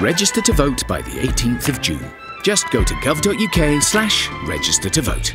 Register to vote by the 18th of June. Just go to gov.uk slash register to vote.